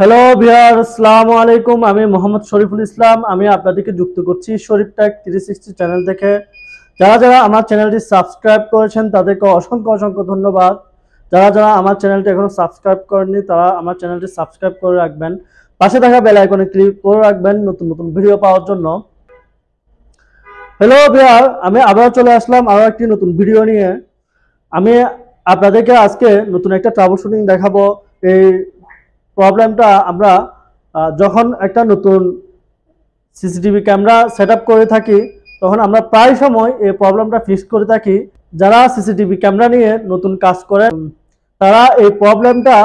Hello ভিয়ার আসসালামু আলাইকুম। আমি মোহাম্মদ শরীফুল ইসলাম। আমি আপনাদেরকে যুক্ত করছি Sharif tech three sixty channel থেকে। যারা যারা আমার চ্যানেলটি সাবস্ক্রাইব করেছেন, তাদেরকে অসংখ্য অসংখ্য ধন্যবাদ। যারা যারা আমার চ্যানেলটি এখনও সাবস্ক্রাইব করেননি, তারা আমার চ্যানেলটি সাবস্ক্রাইব করে রাখবেন। পাশে থাকা বেল আইকনে ক্লিক করে রাখবেন নতুন নতুন ভিডিও পাওয়ার জন্য। হ্যালো ভিয়ার আমি আবার চলে আসলাম আরও একটি নতুন ভিডিও নিয়ে। আমি আপনাদেরকে আজকে নতুন একটা ট্রাবল শুটিং দেখাবো। এই প্রবলেমটা আমরা যখন একটা নতুন সিসিটিভি ক্যামেরা সেট করে থাকি, তখন আমরা প্রায় সময় এই প্রবলেমটা ফিক্স করে থাকি। যারা সিসিটিভি ক্যামেরা নিয়ে নতুন কাজ করে তারা এই প্রবলেমটা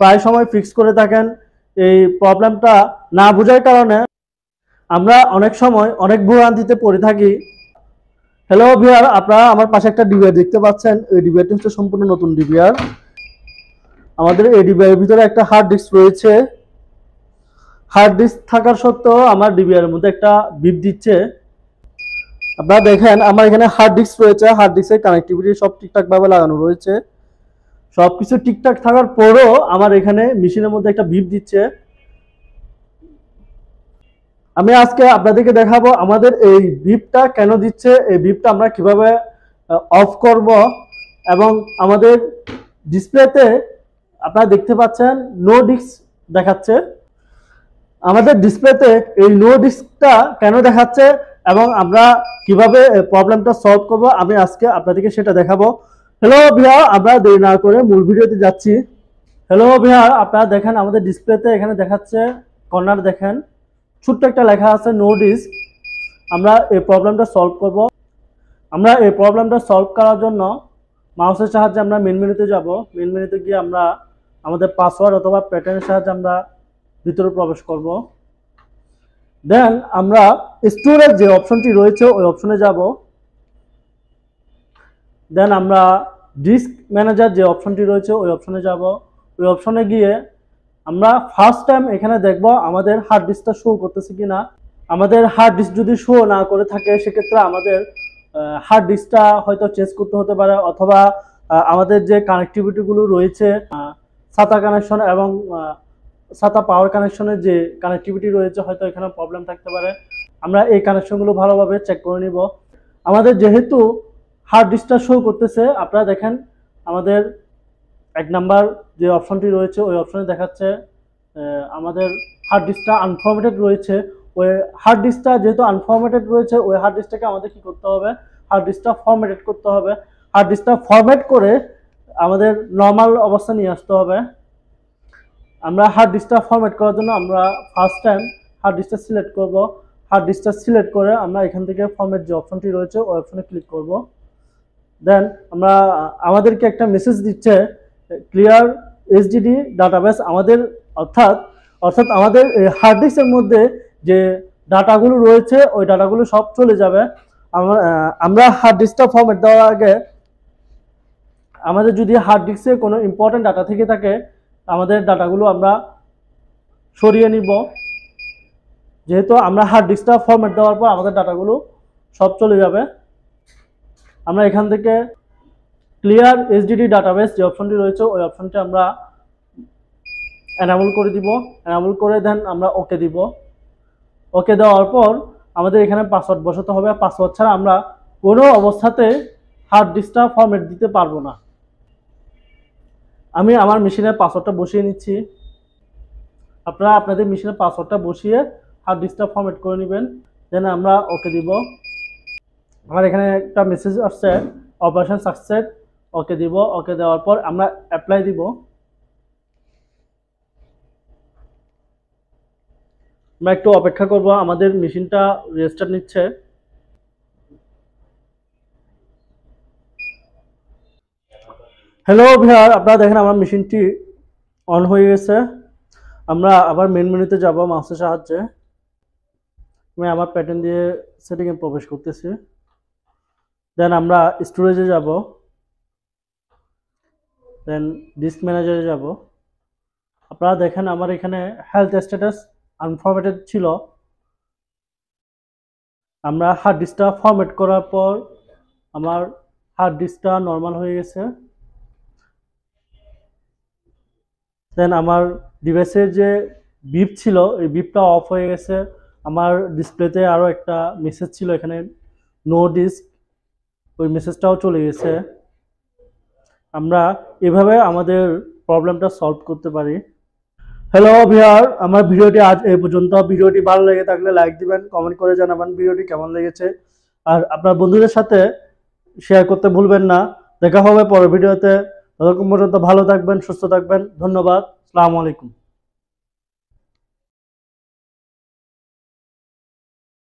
প্রায় সময় ফিক্স করে থাকেন। এই প্রবলেমটা না বোঝার কারণে আমরা অনেক সময় অনেক ভোগান্তিতে পড়ে থাকি। হ্যালো ভিয়ার আপনারা আমার পাশে একটা ডিবিআর দেখতে পাচ্ছেন। এই ডিবিআরটি হচ্ছে সম্পূর্ণ নতুন ডিবিআর। আমাদের এই ডিবিআর ভিতরে একটা হার্ড ডিস্ক রয়েছে। হার্ড ডিস্ক থাকার সত্ত্বেও আমার ডিবিআর মধ্যে একটা বিপ দিচ্ছে। আপনারা দেখেন, আমার এখানে হার্ড ডিস্ক রয়েছে। হার্ড ডিস্কের কানেক্টিভিটি সব ঠিকঠাক ভাবে লাগানো রয়েছে। সব কিছু ঠিকঠাক থাকার পরও আমার এখানে মেশিনের মধ্যে একটা বিপ দিচ্ছে। আমি আজকে আপনাদেরকে দেখাবো আমাদের এই বিপটা কেন দিচ্ছে, এই বিপটা আমরা কীভাবে অফ করব এবং আমাদের ডিসপ্লেতে আপনারা দেখতে পাচ্ছেন নো ডিস্ক দেখাচ্ছে। আমাদের ডিসপ্লেতে এই নো ডিস্কটা কেন দেখাচ্ছে এবং আমরা কীভাবে প্রবলেমটা সলভ করব, আমি আজকে আপনাদেরকে সেটা দেখাবো। হ্যালো বিহার আমরা দেরি না করে মূল ভিডিওতে যাচ্ছি। হ্যালো বিহার আপনারা দেখেন, আমাদের ডিসপ্লেতে এখানে দেখাচ্ছে কর্নার দেখেন, ছোট্ট একটা লেখা আছে নো ডিস্ক আমরা এই প্রবলেমটা সলভ করব। আমরা এই প্রবলেমটা সলভ করার জন্য মাউসের সাহায্যে আমরা মেন মেনুতে যাব। মেন মেনুতে গিয়ে আমরা আমাদের পাসওয়ার্ড অথবা প্যাটার্নের সাহায্যে আমরা ভিতরে প্রবেশ করব। দেন আমরা স্টোরেজ যে অপশনটি রয়েছে, ওই অপশনে যাব। দেন আমরা ডিস্ক ম্যানেজার যে অপশনটি রয়েছে, ওই অপশনে যাব। ওই অপশনে গিয়ে আমরা ফার্স্ট টাইম এখানে দেখব আমাদের হার্ড ডিস্কটা শো করতেছে কিনা। আমাদের হার্ড ডিস্ক যদি শো না করে থাকে, সেক্ষেত্রে আমাদের হার্ড ডিস্কটা হয়তো চেঞ্জ করতে হতে পারে, অথবা আমাদের যে কানেক্টিভিটিগুলো রয়েছে সাতা কানেকশন এবং সাতা পাওয়ার কানেকশনের যে কানেক্টিভিটি রয়েছে, হয়তো এখানে প্রবলেম থাকতে পারে। আমরা এই কানেকশনগুলো ভালোভাবে চেক করে নিব। আমাদের যেহেতু হার্ড ডিস্কটা শো করতেছে, আপনারা দেখেন আমাদের এক নাম্বার যে অপশনটি রয়েছে, ওই অপশনে দেখাচ্ছে আমাদের হার্ড ডিস্কটা আনফরমেটেড রয়েছে। ওই হার্ড ডিস্কটা যেহেতু আনফরমেটেড রয়েছে, ওই হার্ড ডিস্কটাকে আমাদের কি করতে হবে? হার্ড ডিস্কটা ফরম্যাটেড করতে হবে। হার্ড ডিস্কটা ফরম্যাট করে আমাদের নর্মাল অবস্থা নিয়ে আসতে হবে। আমরা হার্ড ডিস্কটা ফরম্যাট করার জন্য আমরা ফার্স্ট টাইম হার্ড ডিস্কটা সিলেক্ট করব। হার্ড ডিস্কটা সিলেক্ট করে আমরা এখান থেকে ফরম্যাট যে অপশনটি রয়েছে, ওই অপশনে ক্লিক করব। দেন আমরা, আমাদেরকে একটা মেসেজ দিচ্ছে ক্লিয়ার এইচডিডি ডাটাবেস আমাদের, অর্থাৎ অর্থাৎ আমাদের হার্ড ডিস্কের মধ্যে যে ডাটাগুলো রয়েছে, ওই ডাটাগুলো সব চলে যাবে। আমরা হার্ড ডিস্কটা ফরম্যাট দেওয়ার আগে আমাদের যদি হার্ড ডিস্কে কোনো ইম্পর্টেন্ট ডাটা থেকে থাকে, আমাদের ডাটাগুলো আমরা সরিয়ে নিব। যেহেতু আমরা হার্ড ডিস্কটা ফরম্যাট দেওয়ার পর আমাদের ডাটাগুলো সব চলে যাবে। আমরা এখান থেকে ক্লিয়ার এইচডিডি ডাটাবেস যে অপশনটি রয়েছে, ওই অপশনটি আমরা এনাবল করে দিব। এনাবল করে দেন আমরা ওকে দিব। ওকে দেওয়ার পর আমাদের এখানে পাসওয়ার্ড বসাতে হবে। পাসওয়ার্ড ছাড়া আমরা কোনো অবস্থাতে হার্ড ডিস্কটা ফরম্যাট দিতে পারব না। আমি আমার মেশিনের পাসওয়ার্ডটা বসিয়ে নিচ্ছি। আপনারা আপনাদের মেশিনের পাসওয়ার্ডটা বসিয়ে হার্ড ডিস্কটা ফরম্যাট করে নেবেন। দেন আমরা ওকে দিব। আমার এখানে একটা মেসেজ আসছে অপারেশন সাকসেস ওকে দিব। ওকে দেওয়ার পর আমরা অ্যাপ্লাই দিব। আমরা একটু অপেক্ষা করব, আমাদের মেশিনটা রেজিস্টার নিচ্ছে। হ্যালো ভিয়ার আপনারা দেখেন আমার মেশিনটি অন হয়ে গেছে। আমরা আবার মেন মেনুতে যাব মাউসের সাহায্যে। আমি আমার প্যাটার্ন দিয়ে সেটিংয়ে প্রবেশ করতেছি। দেন আমরা স্টোরেজে যাব। দেন ডিস্ক ম্যানেজারে যাব। আপনারা দেখেন আমার এখানে হেলথ স্ট্যাটাস আনফরম্যাটেড ছিল। আমরা হার্ড ডিস্কটা ফরম্যাট করার পর আমার হার্ড ডিস্কটা নর্মাল হয়ে গেছে। দেন আমার ডিভাইসের যে বিপ ছিল, এই বিপটা অফ হয়ে গেছে। আমার ডিসপ্লেতে আরও একটা মেসেজ ছিল এখানে নো ডিস্ক ওই মেসেজটাও চলে গেছে। আমরা এভাবে আমাদের প্রবলেমটা সলভ করতে পারি। হ্যালো ভিয়ার আমার ভিডিওটি আজ এই পর্যন্ত। ভিডিওটি ভালো লেগে থাকলে লাইক দিবেন কমেন্ট করে জানাবেন ভিডিওটি কেমন লেগেছে। আর আপনার বন্ধুদের সাথে শেয়ার করতে ভুলবেন না। দেখা হবে পরের ভিডিওতে। ততক্ষণ পর্যন্ত ভালো থাকবেন সুস্থ থাকবেন। ধন্যবাদ। সালামু আলাইকুম।